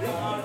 Thank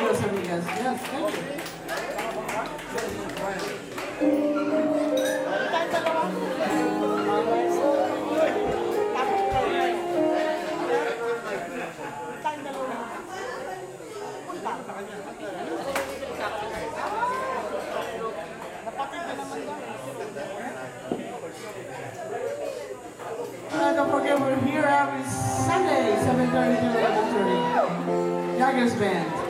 you go. Yes, thank you. Don't forget we're here every Sunday, 7.30 to 11.30. Jaggerz Band.